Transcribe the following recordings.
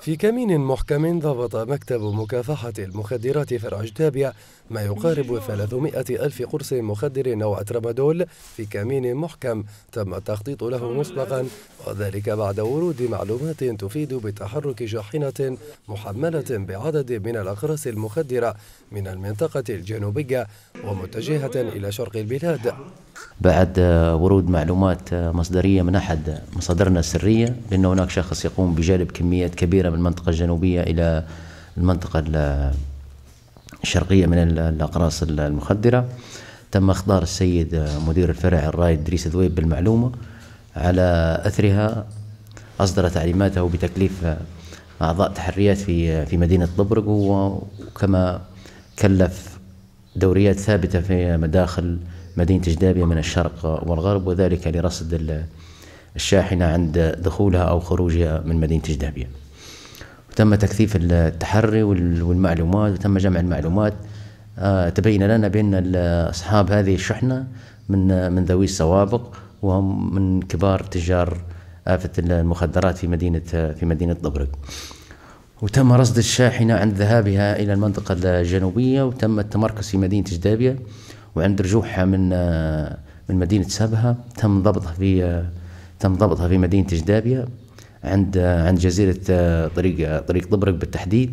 في كمين محكم ضبط مكتب مكافحة المخدرات فرع جتابيا ما يقارب 300 ألف قرص مخدر نوع ترامادول في كمين محكم. تم التخطيط له مسبقا وذلك بعد ورود معلومات تفيد بتحرك شاحنة محملة بعدد من الأقراص المخدرة من المنطقة الجنوبية ومتجهة إلى شرق البلاد. بعد ورود معلومات مصدرية من أحد مصادرنا السرية بأن هناك شخص يقوم بجلب كميات كبيرة من المنطقة الجنوبية إلى المنطقة الشرقية من الأقراص المخدرة. تم إخبار السيد مدير الفرع الرائد إدريس ذويب بالمعلومة. على أثرها أصدر تعليماته بتكليف أعضاء تحريات في في مدينة طبرق. وكما كلف دوريات ثابتة في مداخل مدينة جدابية من الشرق والغرب وذلك لرصد الشاحنة عند دخولها أو خروجها من مدينة جدابية. وتم تكثيف التحري والمعلومات وتم جمع المعلومات. آه، تبين لنا بأن أصحاب هذه الشحنة من من ذوي السوابق وهم من كبار تجار آفة المخدرات في مدينة في مدينة طبرق. وتم رصد الشاحنة عند ذهابها إلى المنطقة الجنوبية وتم التمركز في مدينة جدابية. وعند رجوعها من من مدينة سبها تم ضبطها في تم ضبطها في مدينة جدابية عند عند جزيرة طريق طريق طبرق بالتحديد.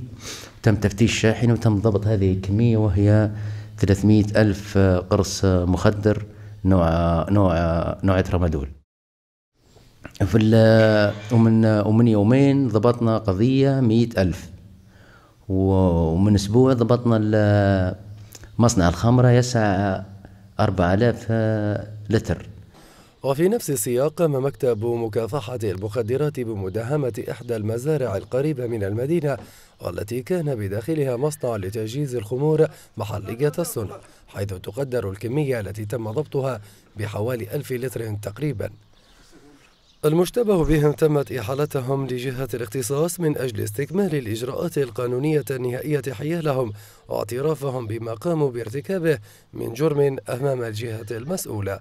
تم تفتيش الشاحنة وتم ضبط هذه الكمية وهي 300 ألف قرص مخدر نوع نوع نوع ترامادول في ومن ومن يومين ضبطنا قضية مئة ألف. ومن أسبوع ضبطنا مصنع الخمرة يسع أربعة آلاف لتر. وفي نفس السياق قام مكتب مكافحة المخدرات بمداهمة إحدى المزارع القريبة من المدينة والتي كان بداخلها مصنع لتجهيز الخمور محلية الصنع حيث تقدر الكمية التي تم ضبطها بحوالي ألف لتر تقريبا. المشتبه بهم تمت إحالتهم لجهة الاختصاص من أجل استكمال الإجراءات القانونية النهائية حيالهم واعترافهم بما قاموا بارتكابه من جرم أمام الجهة المسؤولة.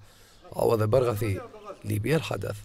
عوض البرغثي ليبيا الحدث.